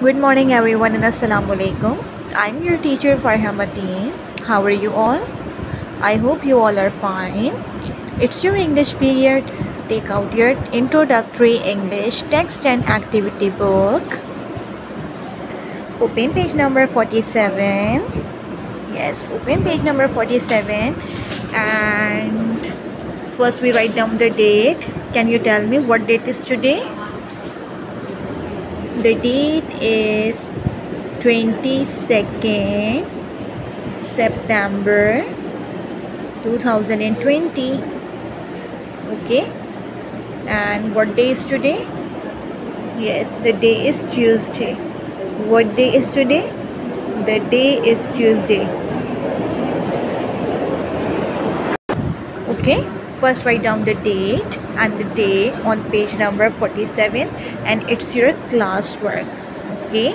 Good morning, everyone, and Assalamu alaikum. I'm your teacher Farha Mateen. How are you all? I hope you all are fine. It's your English period. Take out your introductory English text and activity book. Open page number 47. Yes, open page number 47. And first, we write down the date. Can you tell me what date is today? The date is 22nd September 2020 okay? And what day is today? Yes the day is Tuesday. What day is today? The day is Tuesday. Okay first write down the date and the day on page number 47 and it's your classwork okay?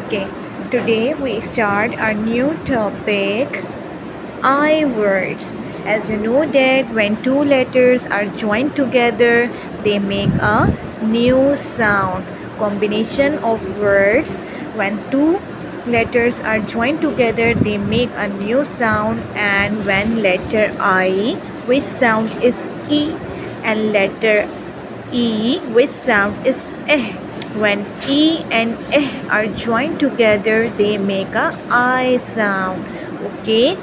Okay today we start our new topic i words as you know that when two letters are joined together they make a new sound. Combination of words when two letters are joined together they make a new sound and when letter I which sound is E and letter E which sound is Eh. When E and Eh are joined together they make a I sound okay?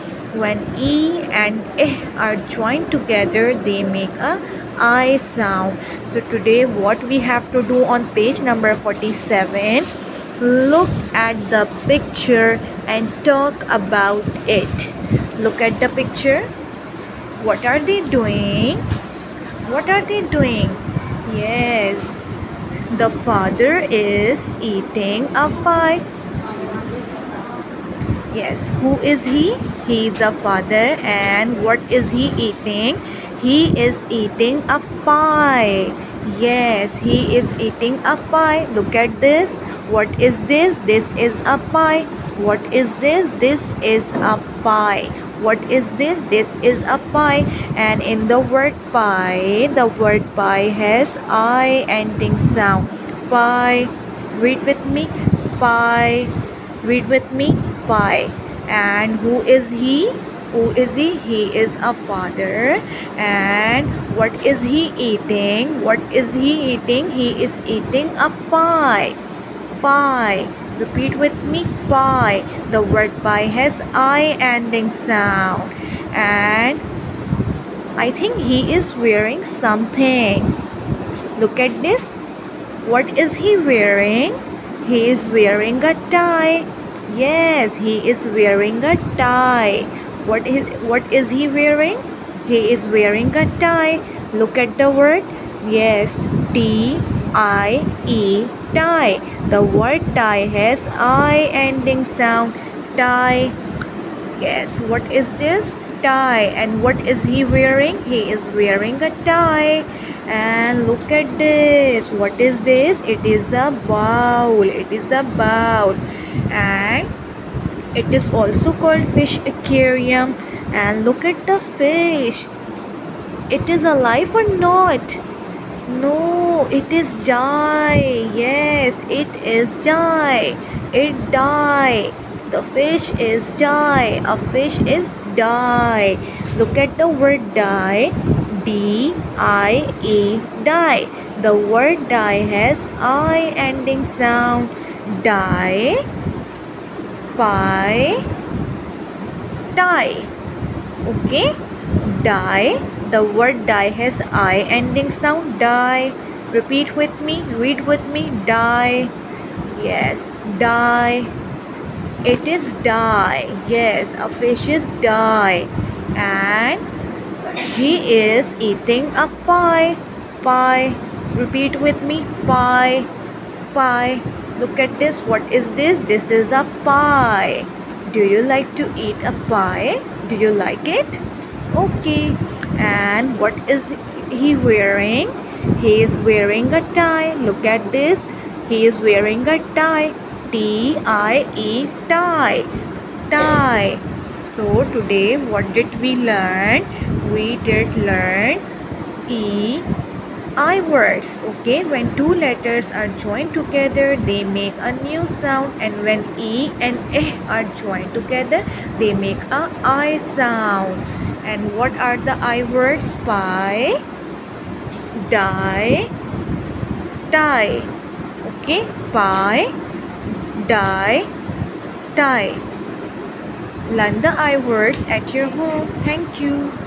When E and Eh are joined together they make a I sound. So today what we have to do on page number 47 look at the picture and talk about it. Look at the picture. What are they doing? What are they doing? Yes. The father is eating a pie yes. Who is he? He is a father. And what is he eating? He is eating a pie. Yes he is eating a pie. Look at this. What is this? This is a pie. What is this? This is a pie. What is this? This is a pie. And in the word pie the word pie has i ending sound. Pie. Read with me. Pie. Read with me pie and who is he? Who is he? He is a father. And what is he eating? What is he eating? He is eating a pie. Pie. Repeat with me. Pie. The word pie has i ending sound. And i think he is wearing something. Look at this. What is he wearing? He is wearing a tie yes he is wearing a tie. What is what is he wearing? He is wearing a tie. Look at the word. Yes t i e tie. The word tie has i ending sound. Tie. Yes what is this tie. And what is he wearing? He is wearing a tie. And look at this. What is this? It is a bowl. It is a bowl. And it is also called fish aquarium. And look at the fish. It is alive or not? No it is die. Yes it is die. It die. The fish is die. A fish is die. Look at the word die. D i e die. The word die has i ending sound. Die pie die. Okay? Die. The word die has i ending sound. Die. Repeat with me. Read with me. Die. Yes. Die it is die yes a fish is die and he is eating a pie. Pie. Repeat with me. Pie. Pie. Look at this. What is this? This is a pie. Do you like to eat a pie? Do you like it? Okay. And what is he wearing? He is wearing a tie. Look at this. He is wearing a tie t i e tie tie so today what did we learn we did learn e I words. Okay, when two letters are joined together, they make a new sound, and when E and eh are joined together, they make a I sound. And what are the I words? Pie, die, tie. Okay, pie, die, tie. Learn the I words at your home. Thank you.